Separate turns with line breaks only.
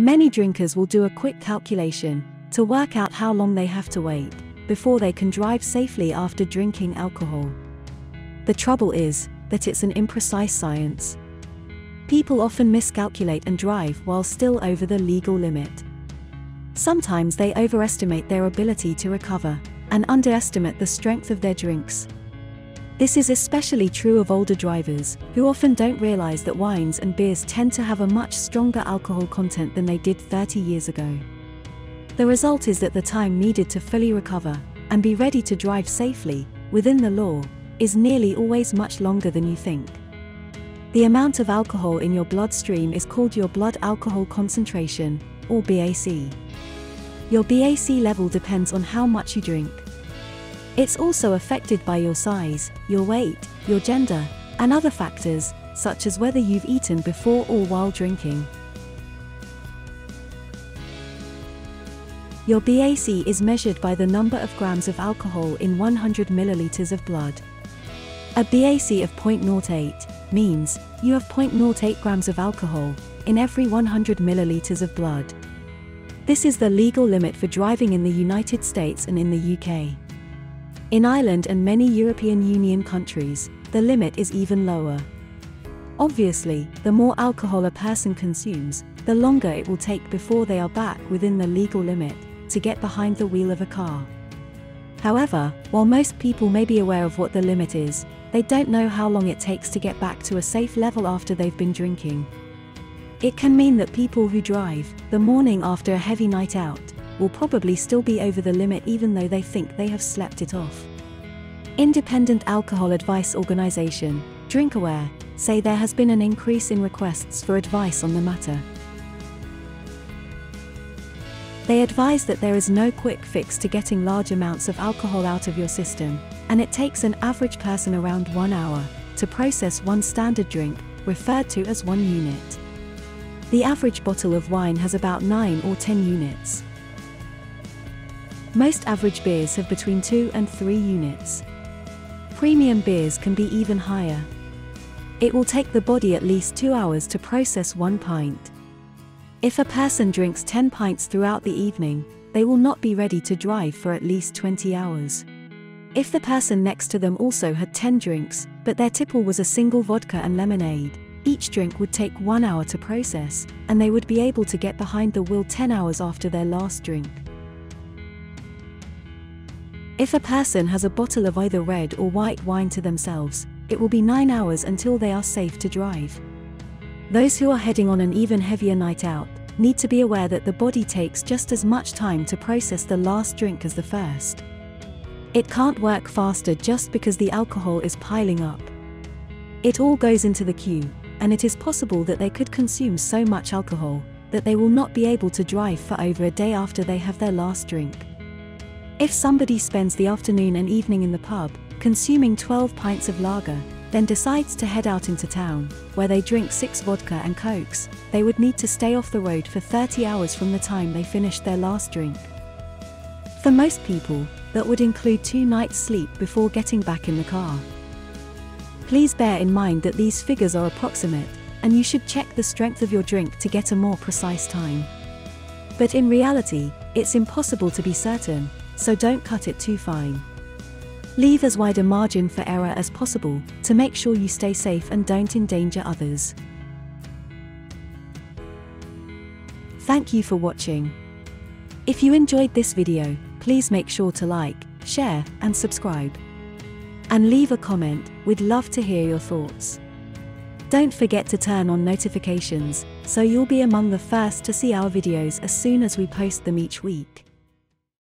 Many drinkers will do a quick calculation to work out how long they have to wait before they can drive safely after drinking alcohol. The trouble is that it's an imprecise science. People often miscalculate and drive while still over the legal limit. Sometimes they overestimate their ability to recover and underestimate the strength of their drinks. This is especially true of older drivers, who often don't realize that wines and beers tend to have a much stronger alcohol content than they did 30 years ago. The result is that the time needed to fully recover and be ready to drive safely, within the law, is nearly always much longer than you think. The amount of alcohol in your bloodstream is called your blood alcohol concentration, or BAC. Your BAC level depends on how much you drink. It's also affected by your size, your weight, your gender, and other factors, such as whether you've eaten before or while drinking. Your BAC is measured by the number of grams of alcohol in 100 milliliters of blood. A BAC of 0.08 means you have 0.08 grams of alcohol in every 100 milliliters of blood. This is the legal limit for driving in the United States and in the UK. In Ireland and many European Union countries, the limit is even lower. Obviously, the more alcohol a person consumes, the longer it will take before they are back within the legal limit to get behind the wheel of a car. However, while most people may be aware of what the limit is, they don't know how long it takes to get back to a safe level after they've been drinking. It can mean that people who drive, the morning after a heavy night out, will probably still be over the limit even though they think they have slept it off. Independent alcohol advice organization, DrinkAware, say there has been an increase in requests for advice on the matter. They advise that there is no quick fix to getting large amounts of alcohol out of your system, and it takes an average person around one hour to process one standard drink, referred to as one unit. The average bottle of wine has about 9 or 10 units. Most average beers have between 2 and 3 units. Premium beers can be even higher. It will take the body at least 2 hours to process one pint. If a person drinks 10 pints throughout the evening, they will not be ready to drive for at least 20 hours. If the person next to them also had 10 drinks, but their tipple was a single vodka and lemonade, each drink would take 1 hour to process, and they would be able to get behind the wheel 10 hours after their last drink. If a person has a bottle of either red or white wine to themselves, it will be 9 hours until they are safe to drive. Those who are heading on an even heavier night out need to be aware that the body takes just as much time to process the last drink as the first. It can't work faster just because the alcohol is piling up. It all goes into the queue, and it is possible that they could consume so much alcohol that they will not be able to drive for over a day after they have their last drink. If somebody spends the afternoon and evening in the pub, consuming 12 pints of lager, then decides to head out into town, where they drink 6 vodka and cokes, they would need to stay off the road for 30 hours from the time they finished their last drink. For most people, that would include two nights' sleep before getting back in the car. Please bear in mind that these figures are approximate, and you should check the strength of your drink to get a more precise time. But in reality, it's impossible to be certain, so don't cut it too fine. Leave as wide a margin for error as possible to make sure you stay safe and don't endanger others. Thank you for watching. If you enjoyed this video, please make sure to like, share, and subscribe. And leave a comment, we'd love to hear your thoughts. Don't forget to turn on notifications, so you'll be among the first to see our videos as soon as we post them each week.